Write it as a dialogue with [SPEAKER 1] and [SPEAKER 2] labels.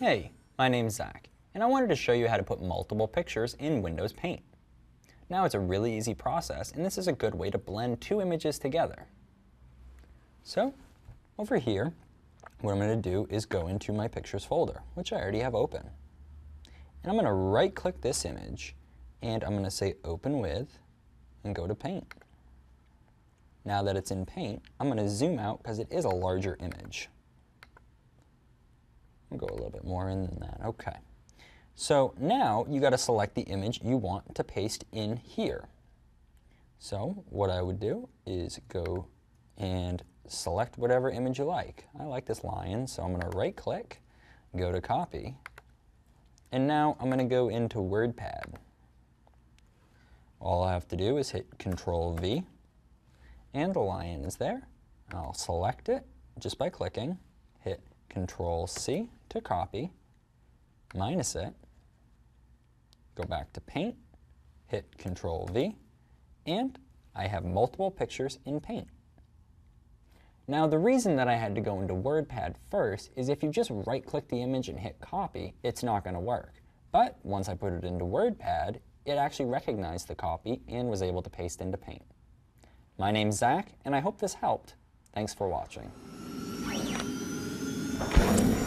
[SPEAKER 1] Hey, my name's Zach, and I wanted to show you how to put multiple pictures in Windows Paint. Now it's a really easy process, and this is a good way to blend two images together. So, over here, what I'm going to do is go into my Pictures folder, which I already have open. And I'm going to right-click this image, and I'm going to say Open With, and go to Paint. Now that it's in Paint, I'm going to zoom out because it is a larger image. I'll go a little bit more in than that. Okay. So now you got to select the image you want to paste in here. So what I would do is go and select whatever image you like. I like this lion, so I'm going to right click, go to copy, and now I'm going to go into WordPad. All I have to do is hit Control V, and the lion is there. I'll select it just by clicking, hit Control C to copy, minus it, go back to Paint, hit Control V, and I have multiple pictures in Paint. Now the reason that I had to go into WordPad first is if you just right click the image and hit copy, it's not going to work. But once I put it into WordPad, it actually recognized the copy and was able to paste into Paint. My name's Zach, and I hope this helped. Thanks for watching. Thank you.